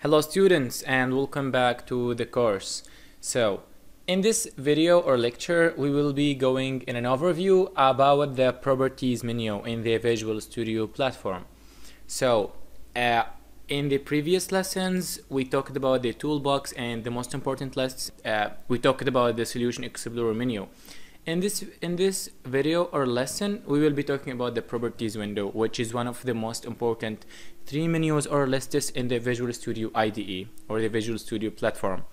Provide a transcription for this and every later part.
Hello students and welcome back to the course. So in this video or lecture we will be going in an overview about the properties menu in the Visual Studio platform. So uh, in the previous lessons we talked about the toolbox and the most important lessons uh, we talked about the solution explorer menu in this in this video or lesson we will be talking about the properties window which is one of the most important three menus or lists in the Visual Studio IDE or the Visual Studio platform.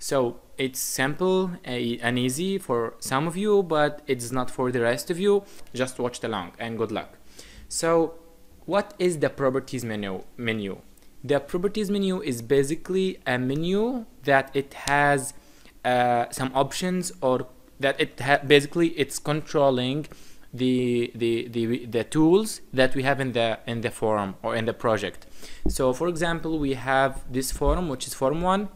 So it's simple and easy for some of you but it's not for the rest of you. Just watch along and good luck. So what is the properties menu menu? The properties menu is basically a menu that it has uh, some options or that it basically it's controlling the, the the the tools that we have in the in the form or in the project. So for example we have this form which is form one.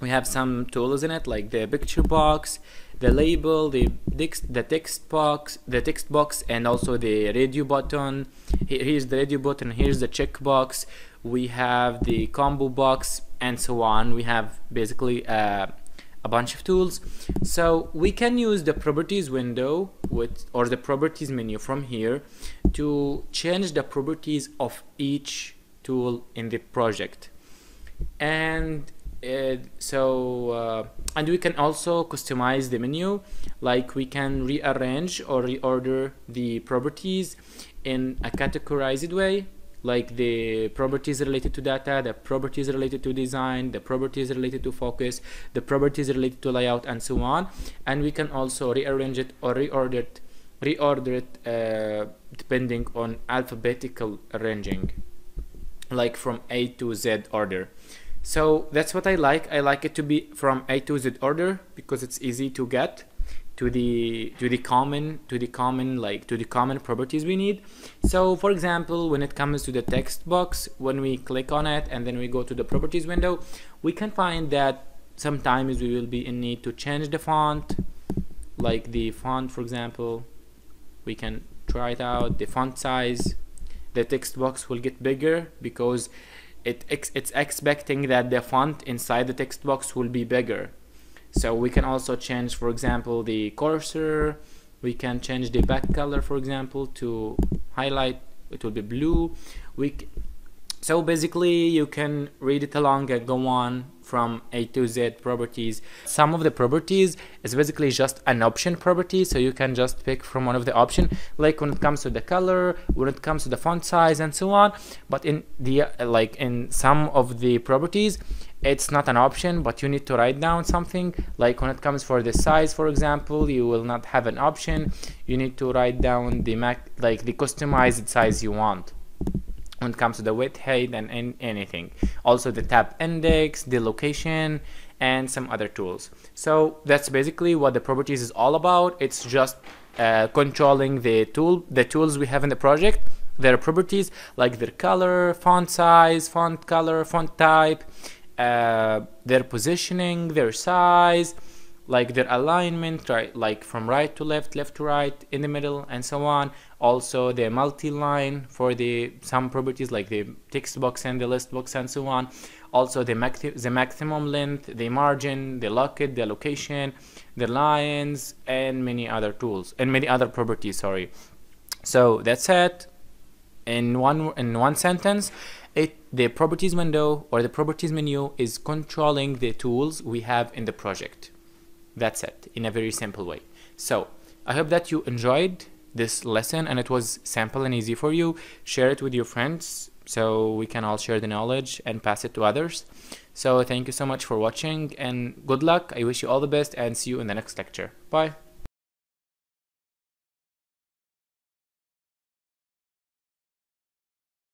We have some tools in it like the picture box the label the text the text box the text box and also the radio button. Here's the radio button here's the checkbox we have the combo box and so on. We have basically uh, a bunch of tools. So we can use the properties window with or the properties menu from here to change the properties of each tool in the project. And uh, so uh, and we can also customize the menu like we can rearrange or reorder the properties in a categorized way like the properties related to data, the properties related to design, the properties related to focus, the properties related to layout, and so on. And we can also rearrange it or reorder it, reorder it uh, depending on alphabetical arranging, like from A to Z order. So that's what I like. I like it to be from A to Z order because it's easy to get to the to the common to the common like to the common properties we need. So for example when it comes to the text box when we click on it and then we go to the properties window we can find that sometimes we will be in need to change the font. Like the font for example we can try it out. The font size the text box will get bigger because it it's expecting that the font inside the text box will be bigger so we can also change for example the cursor. We can change the back color for example to highlight it will be blue. We so basically you can read it along and go on from A to Z properties. Some of the properties is basically just an option property so you can just pick from one of the option like when it comes to the color, when it comes to the font size and so on. But in the like in some of the properties it's not an option but you need to write down something. Like when it comes for the size for example you will not have an option. You need to write down the mac like the customized size you want. When it comes to the width height and, anything. Also the tab index the location and some other tools. So that's basically what the properties is all about. It's just uh, controlling the tool the tools we have in the project their properties like their color font size font color font type uh, their positioning, their size, like their alignment, right, like from right to left, left to right, in the middle, and so on. Also, the multi-line for the some properties like the text box and the list box and so on. Also, the, maxi the maximum length, the margin, the locket, the location, the lines, and many other tools and many other properties. Sorry. So that's it. In one in one sentence, it the properties window or the properties menu is controlling the tools we have in the project. That's it in a very simple way. So i hope that you enjoyed this lesson and it was simple and easy for you. Share it with your friends so we can all share the knowledge and pass it to others. So thank you so much for watching and good luck. I wish you all the best and see you in the next lecture. Bye